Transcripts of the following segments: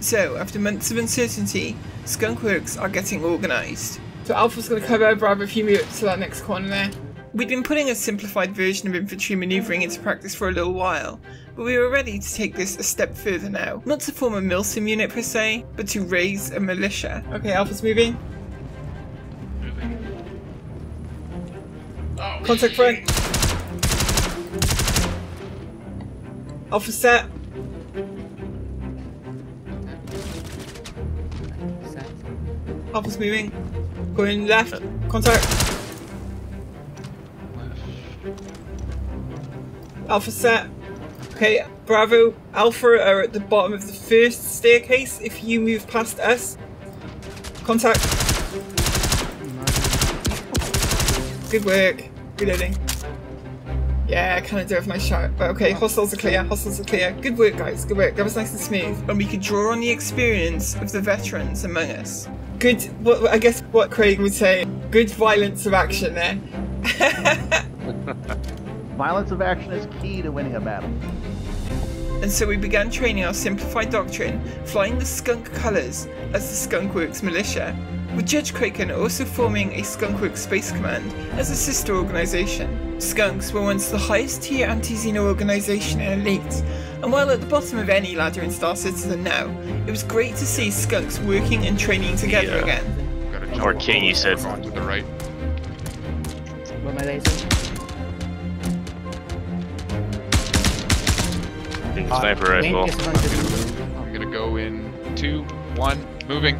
So, after months of uncertainty, Skunk Works are getting organised. So Alpha's going to cover Bravo if you move up to that next corner there. We'd been putting a simplified version of infantry manoeuvring into practice for a little while, but we were ready to take this a step further now. Not to form a milsim unit per se, but to raise a militia. Okay, Alpha's moving. Moving. Oh, Contact front. Alpha set. Alpha's moving. Going left. Contact. Alpha set. Okay, Bravo, Alpha are at the bottom of the first staircase. If you move past us, contact. Good work. Reloading. Yeah, I kind of drove my shot, but okay, hostiles are clear, hostiles are clear. Good work, guys, good work. That was nice and smooth. And we could draw on the experience of the veterans among us. Good, I guess what Craig would say, good violence of action there. Violence of action is key to winning a battle. And so we began training our simplified doctrine, flying the skunk colours as the Skunk Works militia, with Judge Kraken also forming a Skunk Works Space Command as a sister organisation. Skunks were once the highest tier anti-Xeno organisation in Elite, and while at the bottom of any ladder in Star Citizen now, it was great to see Skunks working and training together Yeah. again. Got Or jump King, you said. on to the right. Where my laser? I think sniper ah, rifle. is going to I'm gonna go in two, one, moving.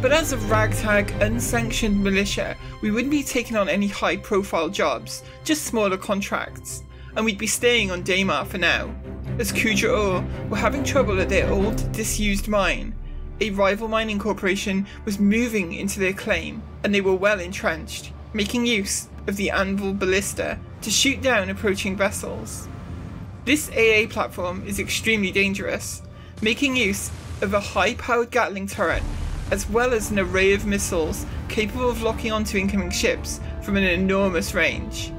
But as a ragtag, unsanctioned militia, we wouldn't be taking on any high profile jobs, just smaller contracts. And we'd be staying on Daymar for now, as Ur were having trouble at their old, disused mine. A rival mining corporation was moving into their claim, and they were well entrenched, making use of the Anvil Ballista to shoot down approaching vessels. This AA platform is extremely dangerous, making use of a high powered Gatling turret as well as an array of missiles capable of locking onto incoming ships from an enormous range.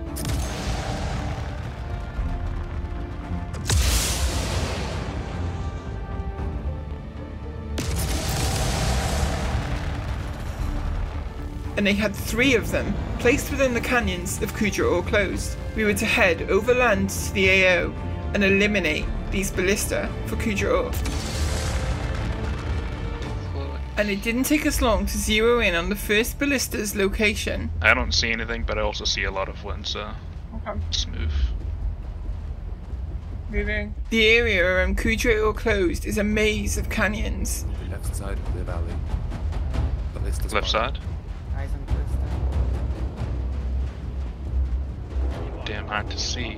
and they had three of them placed within the canyons of Kudre Ore closed. We were to head overland to the AO and eliminate these ballista for Kudre Ore. And it didn't take us long to zero in on the first ballista's location. I don't see anything, but I also see a lot of ones uh, Okay. smooth. Moving. The area around Kudre closed is a maze of canyons. Left side of the valley. Ballista's Left side. Eyes on Crystal. Damn hard to see.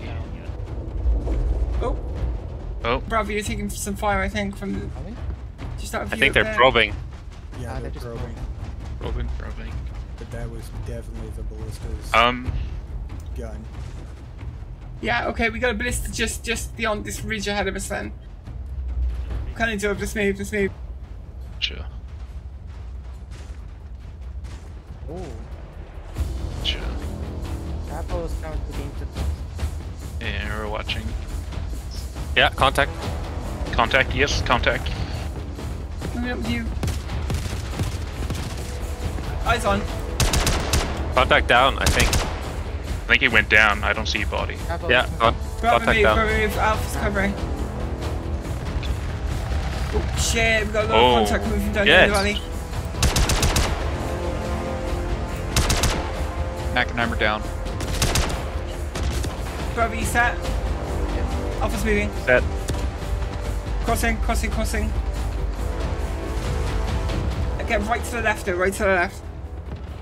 Oh, Oh, Bravo, you're taking some fire, I think, from the. Just out of I think they're there. probing. Yeah, Ah, they're they're just probing. probing, probing. But that was definitely the ballista's Um, gun. Yeah, okay, we got a ballista just just beyond this ridge ahead of us then. Kind of do Let's move, let's move. sure, Oh, sure. Bravo is now to game to Yeah, we're watching. Yeah, contact. Contact, yes, contact. Let me up with you. Eyes on. Contact down, I think. I think he went down. I don't see a body. Bravo Yeah, is con contact move, down. Bravo move, Alpha's covering. Oh shit, we got a lot Oh, of contact moving down yes. the valley. Mackenheimer down. Bravo, you set? Alpha's moving. Set. Crossing, crossing, crossing. Get right to the left though, right to the left.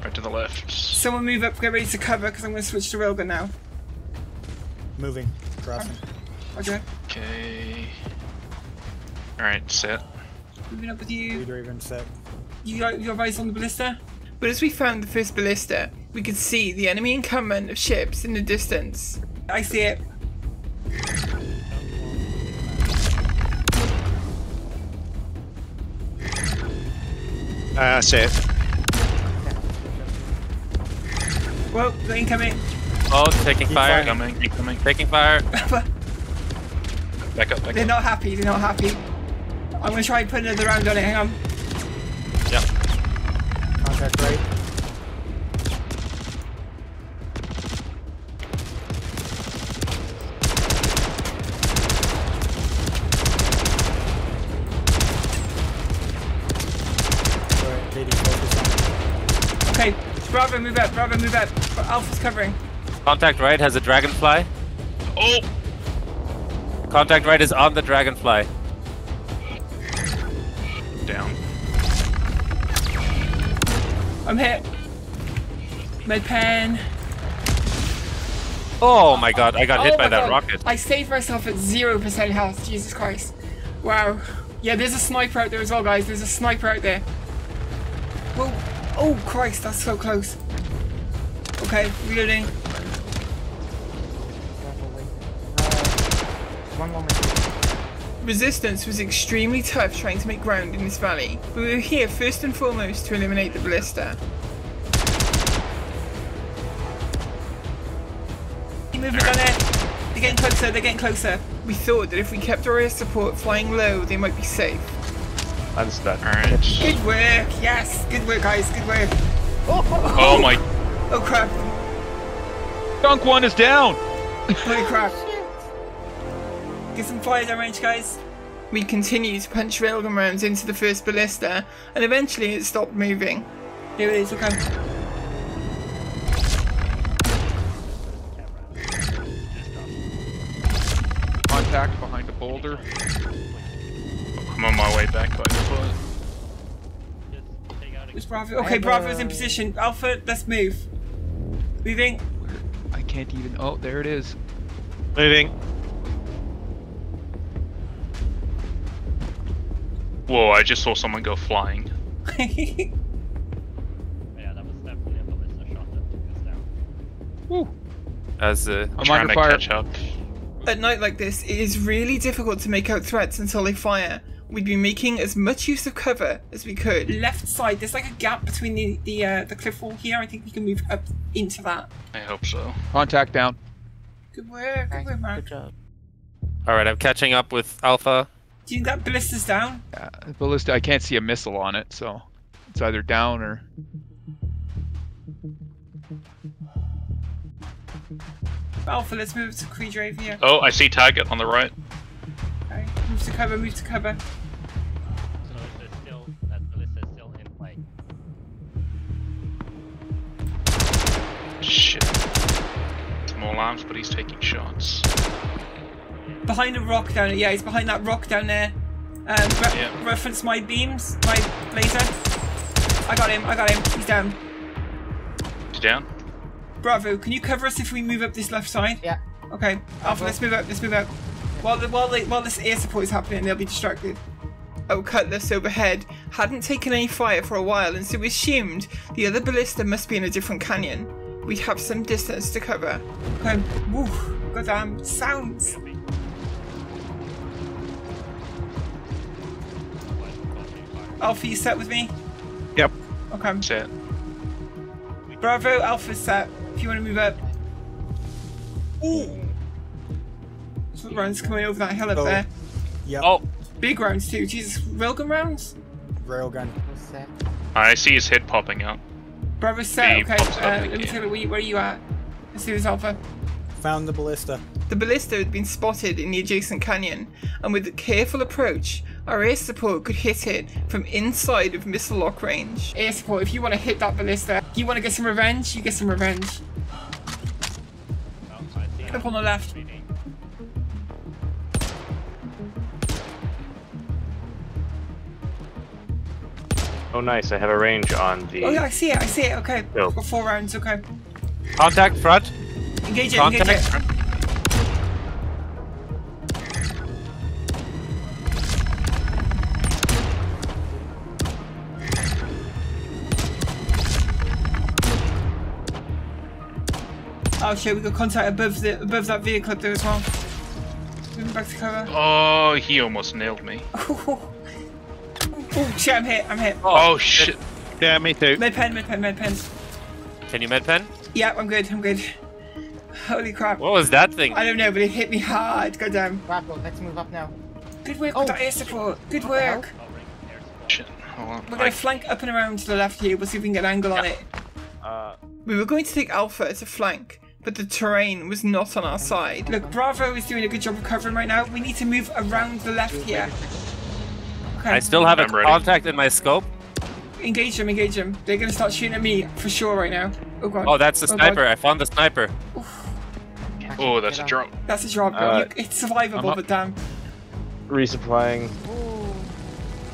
Right to the left. Someone move up, get ready to cover because I'm going to switch to railgun now. Moving. Crossing. Roger. Okay. Alright, set. Moving up with you. Leader even set. You got your eyes on the ballista? But as we found the first ballista, we could see the enemy encampment of ships in the distance. I see it. Uh, safe. Well, they're incoming. Oh, taking fire. Coming, keep coming. Taking fire. Back up, back They're up. not happy. They're not happy. I'm gonna try and put another round on it. Hang on. Yep. Contact right. Alright, Katie, focus on it. Okay, Bravo, move out. Bravo, move out. Alpha's covering. Contact right has a dragonfly. Oh! Contact right is on the dragonfly. Down. I'm hit. Med pen. Oh my god, I got hit Oh by my that God. rocket. I saved myself at 0% health. Jesus Christ. Wow. Yeah, there's a sniper out there as well, guys. There's a sniper out there. Whoa. Oh, Christ, that's so close. Okay, reloading. Resistance was extremely tough trying to make ground in this valley, but we were here first and foremost to eliminate the ballista. Keep moving on it. They're getting closer, they're getting closer. We thought that if we kept our air support flying low, they might be safe. Understood. Alright. Good work, yes, good work guys, good work. Oh, oh my. Oh crap, Dunk one is down. holy crap. Get some fire down range guys. We continued to punch railgun rounds into the first ballista, and eventually it stopped moving. Here it is, okay. Contact behind a boulder. I'm on my way back by foot. Where's Bravo? Okay, Bravo's in position. Alpha, let's move. Moving. I can't even. Oh, there it is. Moving. Whoa, I just saw someone go flying. Yeah, that was that ball as uh, I'm trying to fire. catch up. At night like this, it is really difficult to make out threats until they fire. We'd be making as much use of cover as we could. Left side, there's like a gap between the the, uh, the cliff wall here. I think we can move up into that. I hope so. Contact down. Good work, good work, man. Good job. Alright, I'm catching up with Alpha. Do you think that ballista's down? Uh, ballista. I can't see a missile on it, so it's either down or. Alpha, let's move to Creedrave here. Oh, I see target on the right. Okay, move to cover, move to cover. Shit. Small arms, but he's taking shots. Behind a rock down there. Yeah, he's behind that rock down there. Um, re- Yeah. reference my beams, my laser. I got him, I got him. He's down. He's down. Bravo, can you cover us if we move up this left side? Yeah. Okay, Alpha, let's move up, let's move up. While, the, while, the, while this air support is happening, they'll be distracted. Oh, Cutlass overhead hadn't taken any fire for a while, and so we assumed the other ballista must be in a different canyon. We'd have some distance to cover. Um, okay, woo, goddamn sounds. Alpha, you set with me? Yep. Okay. Set. Bravo, Alpha set. If you want to move up. Ooh. Some rounds coming over that hill up Oh. there. Yep. Oh, Big rounds too. Jesus, railgun rounds? Railgun. I see his head popping out. Bravo set. Okay. Uh, in the let me game. tell you where, you- where are you at? Let's do this, Alpha. Found the ballista. The ballista had been spotted in the adjacent canyon, and with a careful approach, our air support could hit it from inside of missile lock range. Air support, if you want to hit that ballista, you want to get some revenge, you get some revenge. Up on the left. Oh, nice. I have a range on the. Oh yeah, I see it, I see it, okay. Oh. Got four rounds, okay. contact front. Engage it, engage Contact. it. Oh shit, we got contact above the above that vehicle up there as well. Moving back to cover. Oh, he almost nailed me. Oh, shit, I'm hit, I'm hit. Oh, shit. Yeah, me too. Med pen, med pen, med pen. Can you med pen? Yeah, I'm good, I'm good. Holy crap. What was that thing? I don't know, but it hit me hard. Goddamn. Bravo, let's move up now. Good work Oh, with that air support. Good What work. Shit. Hold on. We're gonna flank up and around to the left here. We'll see if we can get an angle on it. Uh, We were going to take Alpha to flank, but the terrain was not on our side. Look, Bravo is doing a good job of covering right now. We need to move around the left here. Okay. I still have a I'm ready. contact in my scope. Engage them, engage them. They're gonna start shooting at me for sure right now. Oh god. Oh, that's the Oh, God. sniper. I found the sniper. Oh, that's a drop. That's a drop. Uh, you, it's survivable, I'm but damn. Resupplying.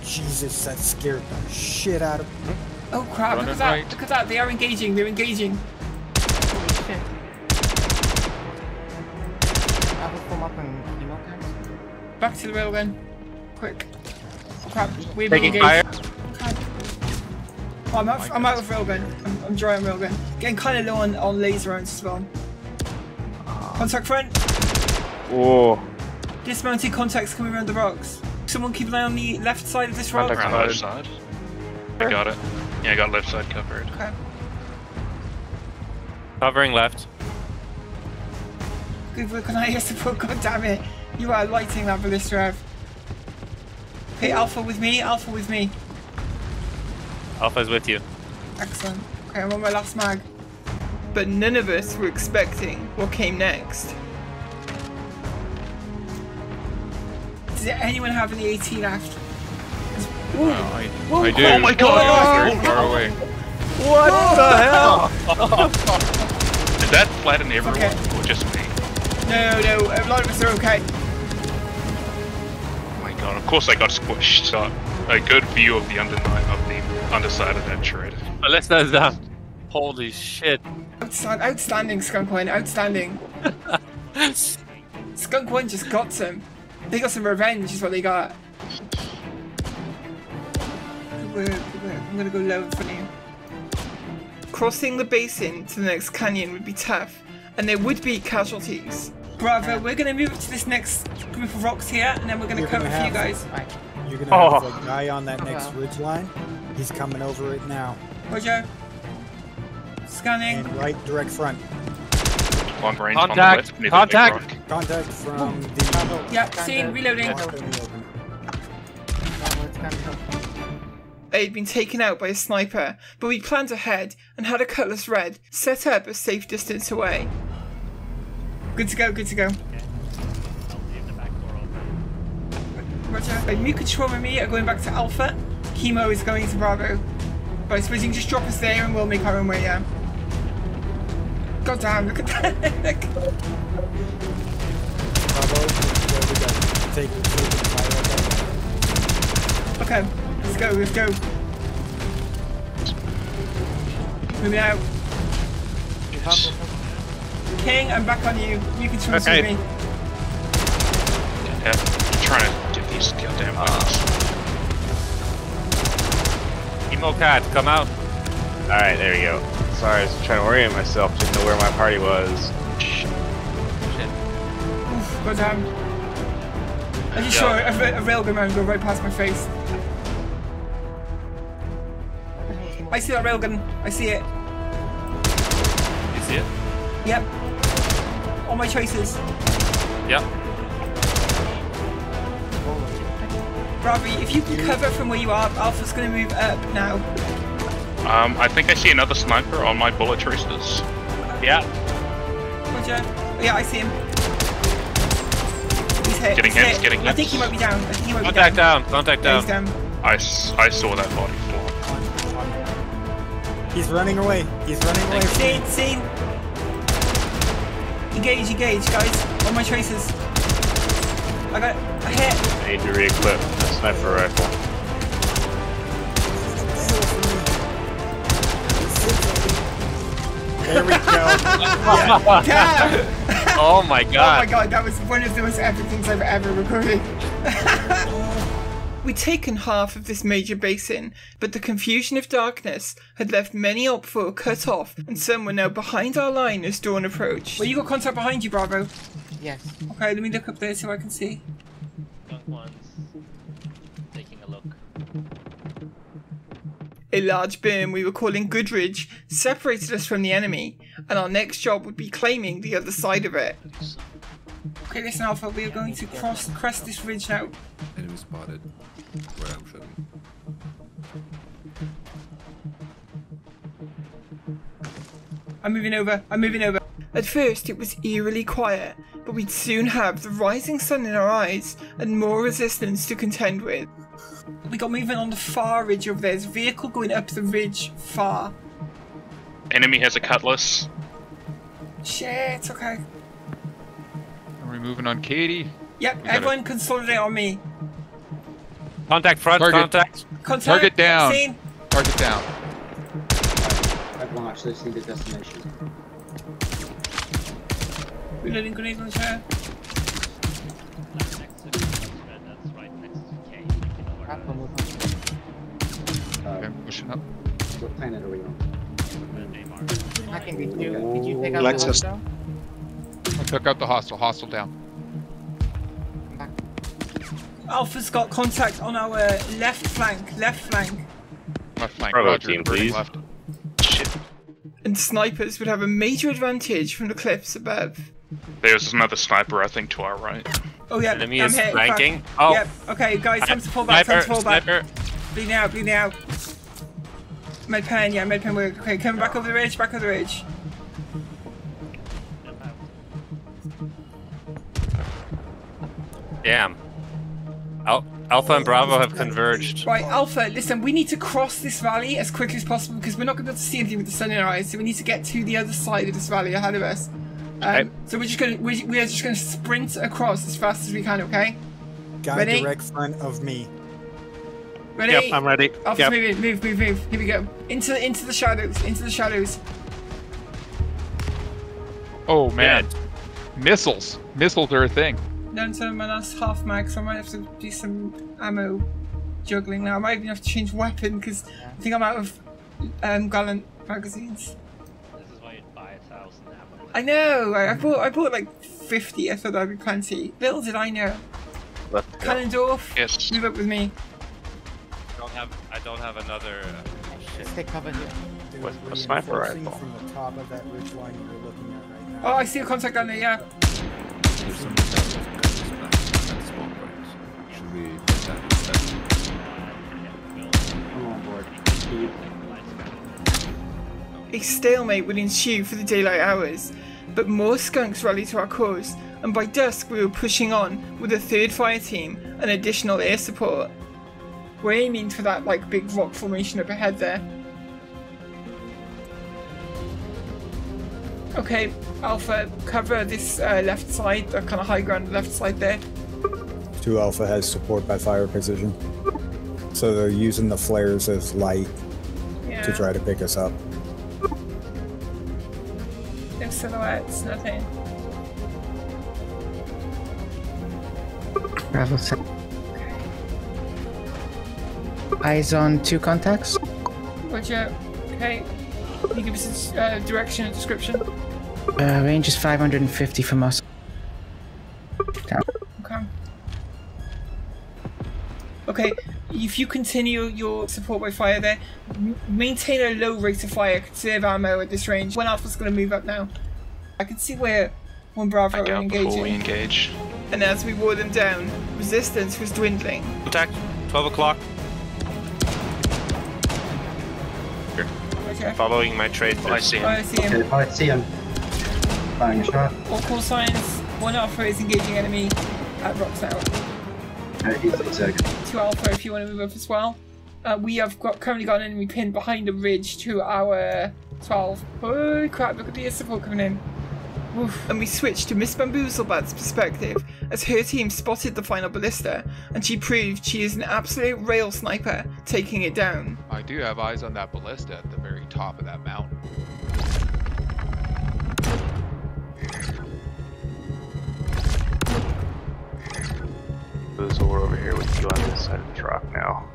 Jesus, that scared the shit out of me. Oh crap, look at that. right. Look at that. They are engaging. They're engaging. Holy shit. Bravo, form up and emo camps. Back to the rail railgun. Quick. Crap, we're being Taking engaged. fire. Oh, I'm out, I'm out of railgun. I'm, I'm dry on railgun. Getting kind of low on, on laser rounds as well. Contact front. Whoa. Dismounted contacts coming around the rocks. Someone keep an eye on the left side of this rock. Contact Around the left side. I got it. Yeah, I got left side covered. Okay. Covering left. Good work on air support, god damn it. You are lighting that ballista rev. Okay, Alpha with me, Alpha with me. Alpha's with you. Excellent. Okay, I'm on my last mag. But none of us were expecting what came next. Does anyone have any AT left? Ooh. I, Whoa, I do. oh my God. Very far away. What the hell? Did that flatten everyone Okay. or just me? No, no, a lot of us are okay. My god, of course I got squished, so a good view of the under of the underside of that turret. Ballista's down. Um, holy shit. Outstand- outstanding, Skunk One, outstanding. Skunk One just got some. They got some revenge, is what they got. Good work, good work. I'm gonna go low in front of you. Crossing the basin to the next canyon would be tough, and there would be casualties. Bravo, we're gonna move to this next group of rocks here, and then we're gonna You're cover gonna for you guys. Right. You're gonna Oh. have a guy on that next Okay. ridge line. He's coming over it now. Roger. Scanning. And right direct front. Long range on the Contact, left contact. the. Contact from the Bravo. Yeah, scan seen, reloading. west Bravo, in the open. Bravo, let's scan the hill. I had been taken out by a sniper, but we planned ahead and had a Cutlass Red set up a safe distance away. Good to go, good to go. Roger. Right, Mukatraum and me are going back to Alpha. Chemo is going to Bravo. But I suppose you can just drop us there and we'll make our own way, yeah. God damn, look at that. Bravo. Okay, let's go, let's go. Moving out. Yes. King, I'm back on you. You can trust Okay. me. Yeah, I'm trying to get these goddamn ah. weapons. Emo cat, come out. Alright, there we go. Sorry, I was trying to orient myself, didn't know where my party was. Shit. Shit. Oof, god damn. I just Yeah. saw a, a railgun man go right past my face. I see that railgun. I see it. You see it? Yep. All my choices. Yep. Robbie, if you can cover from where you are, Alpha's gonna move up now. Um, I think I see another sniper on my bullet tracers. Yeah. Roger. Oh, yeah, I see him. He's hit. Getting he's hits, hit. getting I think hits. he might be down. I think he might be Contact down. down. Contact Yeah, he's down. down. I, s- I saw that body fall. He's running away. He's running away. from Seen, seen. Engage, engage, guys. All my traces. I got a hit. I need to re-equip the sniper rifle. There we go. Damn! Oh my god. Oh my god. god, that was one of the most epic things I've ever recorded. We'd taken half of this major basin, but the confusion of darkness had left many Opfor cut off, and some were now behind our line as dawn approached. Well, you got contact behind you, Bravo. Yes. Okay, let me look up there so I can see. Taking a look. A large berm we were calling Goodridge separated us from the enemy, and our next job would be claiming the other side of it. Okay, listen, Alpha, we are going to cross crest this ridge now. Enemy spotted. Where I'm shooting. I'm moving over. I'm moving over. At first, it was eerily quiet, but we'd soon have the rising sun in our eyes and more resistance to contend with. We got moving on the far ridge over there. There's a vehicle going up the ridge far. Enemy has a cutlass. Shit, okay. Are we moving on Katie? Yep, We got everyone consolidate on me. Contact front, Target. contact. Contact, Target down. Scene. Target down. I've launched. Let's see the destination. Reloading grenade launcher. Apple, move on. Okay, pushing up. What planet are we on? Hacking, did you, did you take out Let's the just- hostile? I took out the hostile. Hostile down. Alpha's got contact on our left flank. Left flank. Left flank. Bravo Roger. team, please. left. Shit. And snipers would have a major advantage from the cliffs above. There's another sniper, I think, to our right. Oh yeah, Enemy I'm is hit. flanking. Fuck. Oh. Yep. Okay, guys, time to pull back. Sniper, time to pull back. sniper. Bleeding out. Bleeding out. Med pen. Yeah, med pen work. Okay, coming back over the ridge. Back over the ridge. Damn. Al- Alpha and Bravo have converged. Right, Alpha. Listen, we need to cross this valley as quickly as possible because we're not going to be able to see anything with the sun in our eyes. So we need to get to the other side of this valley ahead of us. Um, Okay. So we're just gonna we, we are just gonna sprint across as fast as we can. Okay. Guy Ready? direct front of me. Ready? Yep, I'm ready. Alpha, Yep. move move, move, move. Here we go. Into into the shadows. Into the shadows. Oh man. Missiles. Missiles are a thing. Down to my last half mag, so I might have to do some ammo juggling now. I might even have to change weapon because I think I'm out of um, gallant magazines. This is why you'd buy a thousand ammo. I know. I, I bought I bought like fifty. I thought that'd be plenty. Little did I know. Let's go. Cannondorf, Yes. move up with me. I don't have. I don't have another. Uh, Let's take cover here. Dude, With a sniper reinforcing rifle. From the top of that ridge line you're looking at right now. Oh. I see a contact down there. Yeah. We get that? I'm on board. A stalemate would ensue for the daylight hours, but more skunks rallied to our cause, and by dusk we were pushing on with a third fire team and additional air support. We're aiming for that like big rock formation up ahead there. Okay, Alpha, cover this uh, left side, the kind of high ground left side there. 2 Alpha has support by fire precision. So they're using the flares as light Yeah. to try to pick us up. No silhouettes, nothing. Bravo. Eyes on two contacts. Roger. Okay. Can you give us a uh, direction and description? Uh, range is 550 from us. If you continue your support by fire there, maintain a low rate of fire, conserve ammo at this range. When Alpha's going to move up now. I can see where one Bravo Back are out before we engage. And as we wore them down, resistance was dwindling. contact. 12 o'clock. Okay. Following my trade. Oh, I see Oh, him. I see him. I see him. Firing a shot. All call signs. One Alpha is engaging enemy at Rock Tower. Two Alpha if you want to move up as well. Uh, we have got currently got an enemy pinned behind the ridge to our 12. Oh crap, look at the air support coming in. Oof. And we switched to Miss Bamboozlebat's perspective as her team spotted the final ballista and she proved she is an absolute rail sniper, taking it down. I do have eyes on that ballista at the very top of that mountain. We're over here with you on this side of the truck now.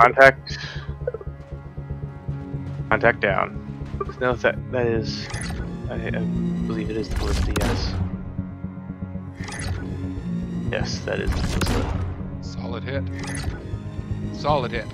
Contact. Contact down. No, that that is. I, I believe it is the ballista. Yes. Yes, that is the ballista. Solid hit. Solid hit.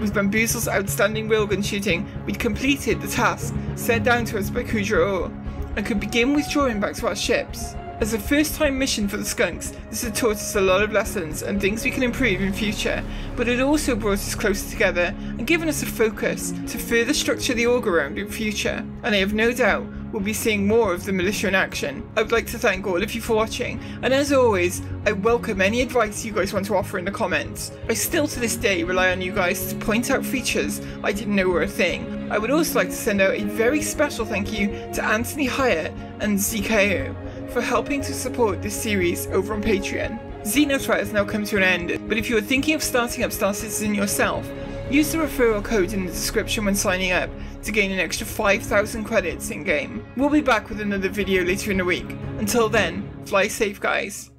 With Bamboozle's outstanding railgun shooting, we'd completed the task set down to us by Kudre and could begin withdrawing back to our ships. As a first time mission for the Skunks, this had taught us a lot of lessons and things we can improve in future, but it also brought us closer together and given us a focus to further structure the org around in future. And I have no doubt we'll be seeing more of the militia in action. I would like to thank all of you for watching, and as always, I welcome any advice you guys want to offer in the comments. I still to this day rely on you guys to point out features I didn't know were a thing. I would also like to send out a very special thank you to Anthony Hyatt and ZKO for helping to support this series over on Patreon. Xenothreat has now come to an end, but if you are thinking of starting up Star Citizen yourself, use the referral code in the description when signing up to gain an extra 5,000 credits in game. We'll be back with another video later in the week. Until then, fly safe guys.